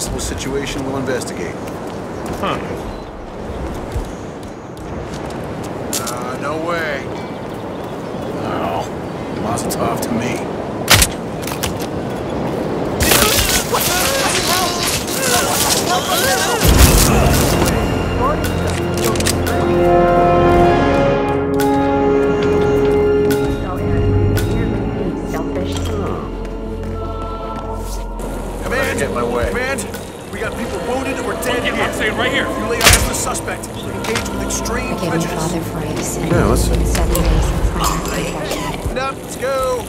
situation, we'll investigate. Huh. Uh, no way. Oh, Mazel tov to me. Way. Command, we got people wounded or dead Yeah, here. I'm saying right here. If You lay eyes on the suspect. Engage with extreme Given prejudice. Father Friday sent Yeah, let's- in seven days since my confession. Enough, let's go.